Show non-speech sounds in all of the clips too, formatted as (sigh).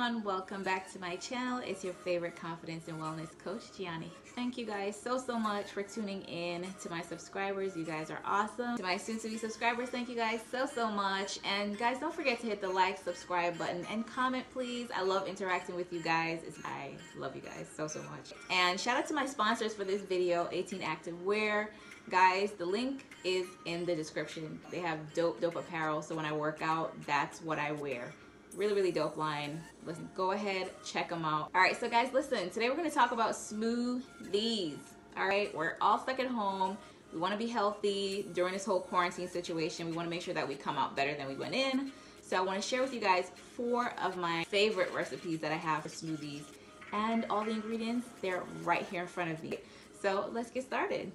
everyone, welcome back to my channel. It's your favorite confidence and wellness coach, Gianni. Thank you guys so, so much for tuning in to my subscribers. You guys are awesome. To my soon-to-be subscribers, thank you guys so, so much. And guys, don't forget to hit the like, subscribe button, and comment, please. I love interacting with you guys. It's, I love you guys so, so much. And shout out to my sponsors for this video, 18 Active Wear. Guys, the link is in the description. They have dope, dope apparel, so when I work out, that's what I wear really really dope line. Listen go ahead check them out. All right so guys listen today we're going to talk about smoothies. All right we're all stuck at home. We want to be healthy. During this whole quarantine situation we want to make sure that we come out better than we went in. So i want to share with you guys four of my favorite recipes that i have for smoothies. And all the ingredients they're right here in front of me. So let's get started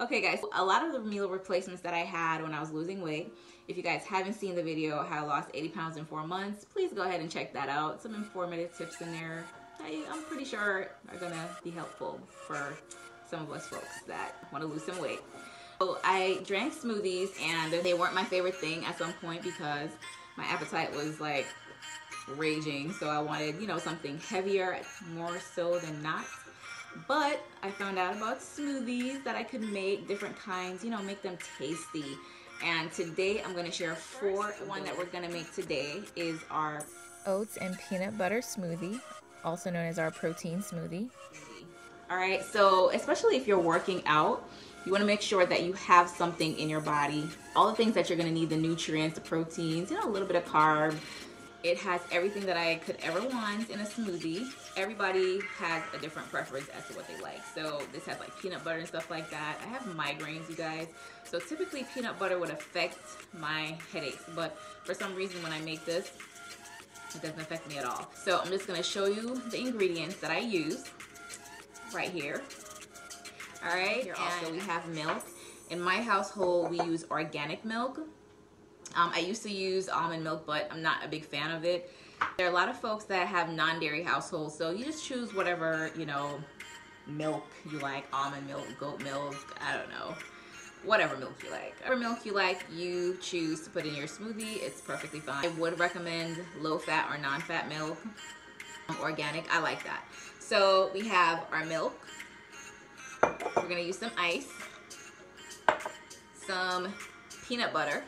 Okay guys, a lot of the meal replacements that I had when I was losing weight, if you guys haven't seen the video how I lost 80 pounds in four months, please go ahead and check that out. Some informative tips in there I, I'm pretty sure are gonna be helpful for some of us folks that wanna lose some weight. So I drank smoothies and they weren't my favorite thing at some point because my appetite was like raging. So I wanted, you know, something heavier more so than not. But I found out about smoothies that I could make different kinds, you know, make them tasty. And today I'm gonna share four. One that we're gonna make today is our oats and peanut butter smoothie, also known as our protein smoothie. All right, so especially if you're working out, you wanna make sure that you have something in your body. All the things that you're gonna need, the nutrients, the proteins, you know, a little bit of carb, it has everything that I could ever want in a smoothie. Everybody has a different preference as to what they like. So this has like peanut butter and stuff like that. I have migraines, you guys. So typically peanut butter would affect my headaches. But for some reason when I make this, it doesn't affect me at all. So I'm just gonna show you the ingredients that I use right here. All right, here also we have milk. In my household, we use organic milk. Um, I used to use almond milk, but I'm not a big fan of it. There are a lot of folks that have non-dairy households, so you just choose whatever, you know, milk you like, almond milk, goat milk, I don't know, whatever milk you like. Whatever milk you like, you choose to put in your smoothie, it's perfectly fine. I would recommend low-fat or non-fat milk, um, organic, I like that. So we have our milk, we're gonna use some ice, some peanut butter,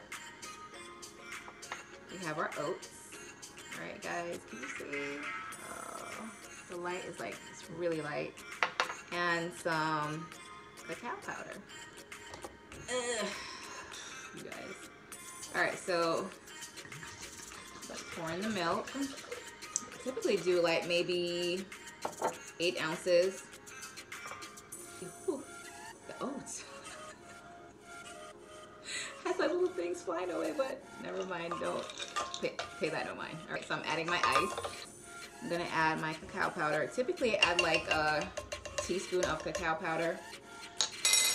we have our oats. All right, guys, can you see? Oh, the light is like, it's really light. And some cacao powder. Ugh. You guys. All right, so pour in the milk. I typically do like maybe eight ounces. Things flying away, but never mind, don't pay, pay that no mind. All right, so I'm adding my ice. I'm gonna add my cacao powder. Typically I add like a teaspoon of cacao powder.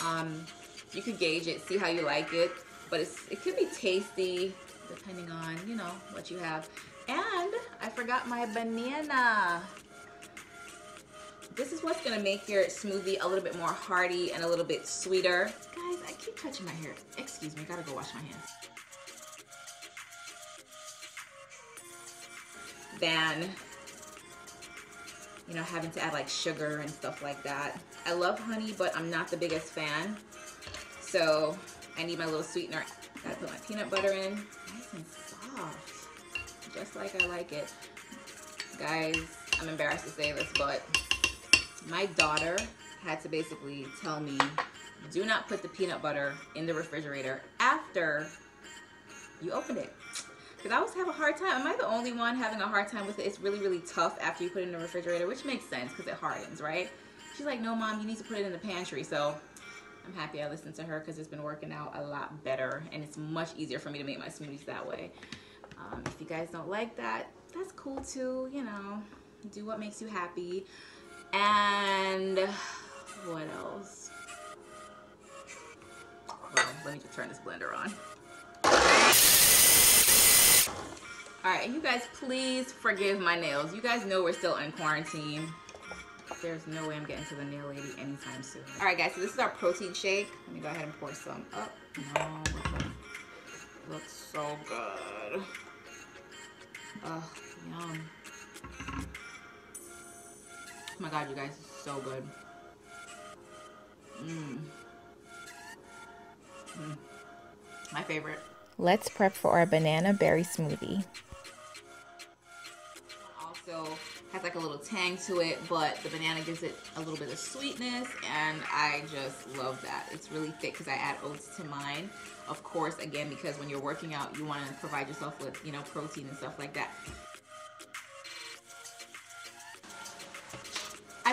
Um, you could gauge it, see how you like it, but it's, it could be tasty depending on, you know, what you have. And I forgot my banana. This is what's gonna make your smoothie a little bit more hearty and a little bit sweeter. Guys, I keep touching my hair. Excuse me, I gotta go wash my hands. Than, you know, having to add like sugar and stuff like that. I love honey, but I'm not the biggest fan. So I need my little sweetener. Gotta put my peanut butter in. Nice and soft. Just like I like it. Guys, I'm embarrassed to say this, but my daughter had to basically tell me, do not put the peanut butter in the refrigerator after you open it. Because I always have a hard time. Am I the only one having a hard time with it? It's really, really tough after you put it in the refrigerator, which makes sense because it hardens, right? She's like, no, mom, you need to put it in the pantry. So I'm happy I listened to her because it's been working out a lot better and it's much easier for me to make my smoothies that way. Um, if you guys don't like that, that's cool too, you know, do what makes you happy. And what else? Well, let me just turn this blender on. All right, you guys, please forgive my nails. You guys know we're still in quarantine. there's no way I'm getting to the nail lady anytime soon. All right, guys, so this is our protein shake. Let me go ahead and pour some up. Looks so good. Ugh, yum. Oh my god, you guys, it's so good. Mmm. Mm. My favorite. Let's prep for our banana berry smoothie. Also has like a little tang to it, but the banana gives it a little bit of sweetness, and I just love that. It's really thick because I add oats to mine. Of course, again, because when you're working out, you want to provide yourself with, you know, protein and stuff like that.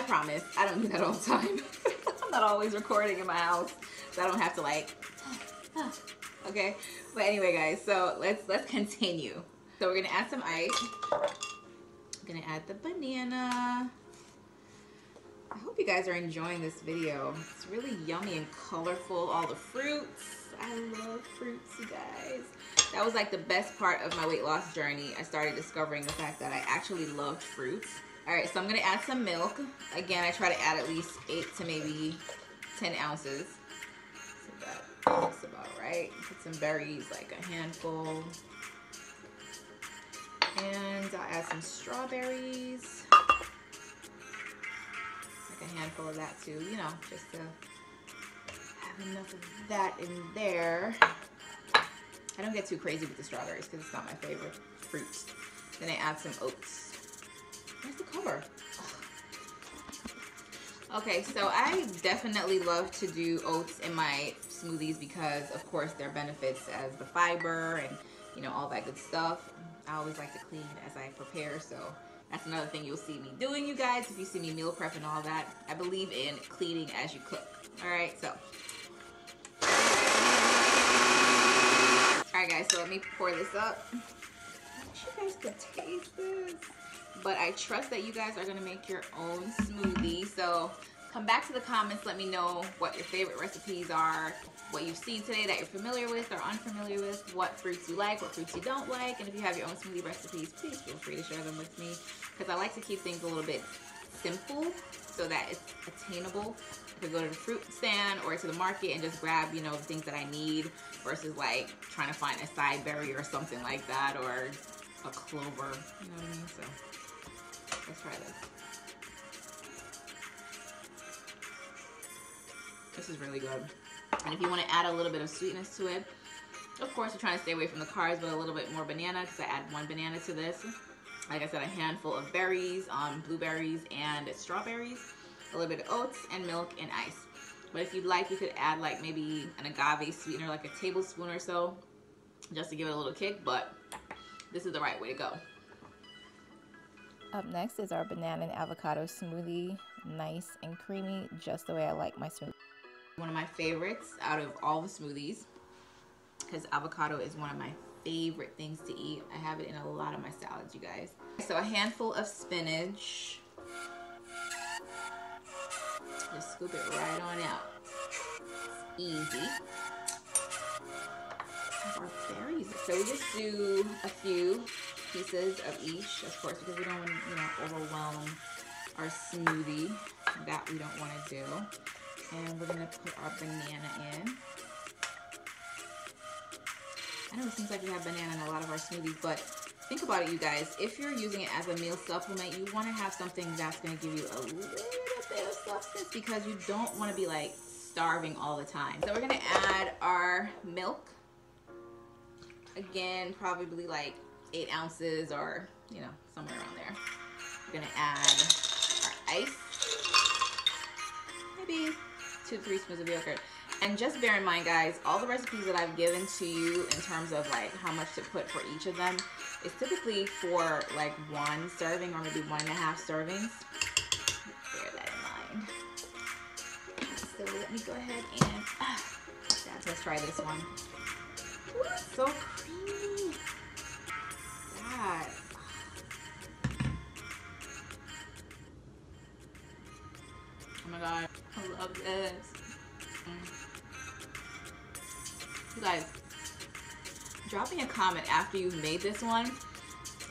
Promise, I don't do that all the time. (laughs) I'm not always recording in my house, so I don't have to like, (sighs) okay? But anyway, guys, so let's let's continue. So we're gonna add some ice. I'm gonna add the banana. I hope you guys are enjoying this video. It's really yummy and colorful, all the fruits. I love fruits, you guys. That was like the best part of my weight loss journey. I started discovering the fact that I actually loved fruits. All right, so I'm gonna add some milk. Again, I try to add at least eight to maybe 10 ounces. So that looks about right. Put some berries, like a handful. And I'll add some strawberries. Like a handful of that too, you know, just to have enough of that in there. I don't get too crazy with the strawberries because it's not my favorite fruit. Then I add some oats. Where's the cover? Okay, so I definitely love to do oats in my smoothies because, of course, their benefits as the fiber and, you know, all that good stuff. I always like to clean as I prepare, so that's another thing you'll see me doing, you guys. If you see me meal prep and all that, I believe in cleaning as you cook. All right, so. All right, guys, so let me pour this up. Guys could taste this but I trust that you guys are gonna make your own smoothie. So come back to the comments, let me know what your favorite recipes are, what you've seen today that you're familiar with or unfamiliar with, what fruits you like, what fruits you don't like, and if you have your own smoothie recipes, please feel free to share them with me because I like to keep things a little bit simple so that it's attainable. I could go to the fruit stand or to the market and just grab, you know, the things that I need versus like trying to find acai berry or something like that or a clover, you know what I mean? So Let's try this. This is really good. And if you want to add a little bit of sweetness to it, of course, you're trying to stay away from the carbs, but a little bit more banana because I add one banana to this. Like I said, a handful of berries, um, blueberries, and strawberries, a little bit of oats, and milk and ice. But if you'd like, you could add like maybe an agave sweetener, like a tablespoon or so, just to give it a little kick. But this is the right way to go. Up next is our banana and avocado smoothie. Nice and creamy, just the way I like my smoothie. One of my favorites out of all the smoothies, because avocado is one of my favorite things to eat. I have it in a lot of my salads, you guys. So a handful of spinach. Just scoop it right on out. Easy. Our berries. So we just do a few pieces of each, of course, because we don't want to, you know, overwhelm our smoothie. That we don't want to do. And we're going to put our banana in. I know it seems like we have banana in a lot of our smoothies, but think about it, you guys. If you're using it as a meal supplement, you want to have something that's going to give you a little bit of substance because you don't want to be like starving all the time. So we're going to add our milk. Again, probably like eight ounces or, you know, somewhere around there. We're gonna add our ice, maybe two to three spoons of yogurt. And just bear in mind, guys, all the recipes that I've given to you in terms of like how much to put for each of them is typically for like one serving or maybe one and a half servings. Bear that in mind. So let me go ahead and uh, let's try this one. So creamy god. Oh my god. I love this. You guys, drop me a comment after you've made this one.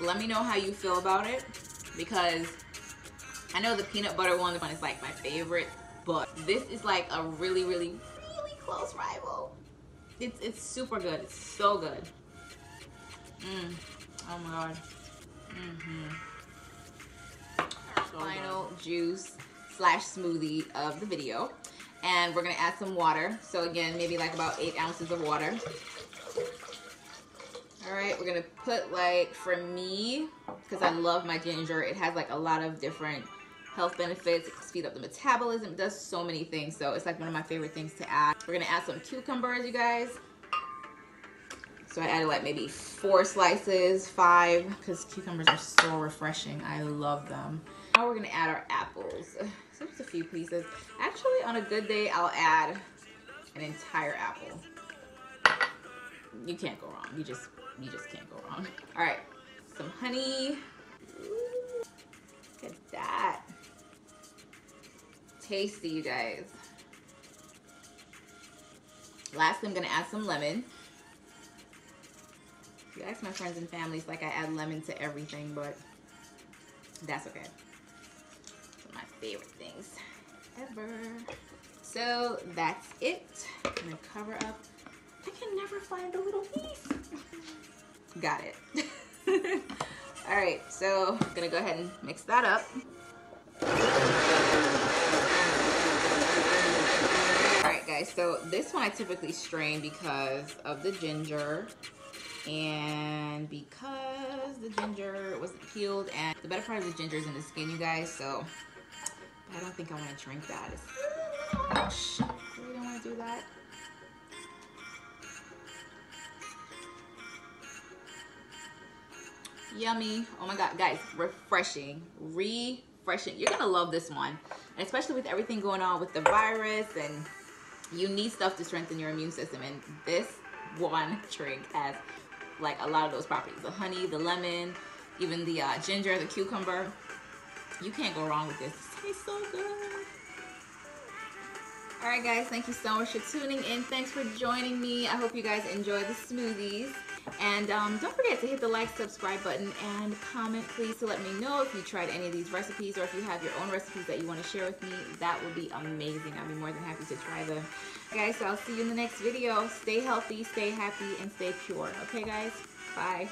Let me know how you feel about it because I know the peanut butter one is like my favorite, but this is like a really, really, really close rival. It's, it's super good. It's so good. Mmm. Oh my god. Mm-hmm. So Final good. juice slash smoothie of the video. And we're gonna add some water. So again, maybe like about eight ounces of water. All right, we're gonna put like, for me, because I love my ginger, it has like a lot of different health benefits. It speed up the metabolism. Does so many things. So it's like one of my favorite things to add. We're gonna add some cucumbers, you guys. So I added like maybe four slices, five, because cucumbers are so refreshing. I love them. Now we're gonna add our apples. So just a few pieces. Actually, on a good day, I'll add an entire apple. You can't go wrong. You just, you just can't go wrong. (laughs) All right, some honey. Ooh, look at that. Tasty, you guys. Lastly, I'm gonna add some lemon. You ask my friends and families, like I add lemon to everything, but that's okay my favorite things ever. So that's it. I'm gonna cover up. I can never find a little piece. (laughs) Got it. (laughs) All right, so I'm gonna go ahead and mix that up. So this one I typically strain because of the ginger and because the ginger wasn't peeled and the better part of the ginger is in the skin, you guys, so I don't think I want to drink that. It's, I really don't want to do that. Yummy. Oh my God, guys, refreshing, refreshing. You're gonna love this one, and especially with everything going on with the virus and you need stuff to strengthen your immune system. And this one drink has like a lot of those properties. The honey, the lemon, even the uh, ginger, the cucumber. You can't go wrong with this it tastes so good. All right, guys, thank you so much for tuning in. Thanks for joining me. I hope you guys enjoy the smoothies. And um, don't forget to hit the like, subscribe button, and comment, please, to let me know if you tried any of these recipes or if you have your own recipes that you want to share with me. That would be amazing. I'd be more than happy to try them. Guys, so I'll see you in the next video. Stay healthy, stay happy, and stay pure. Okay, guys? Bye.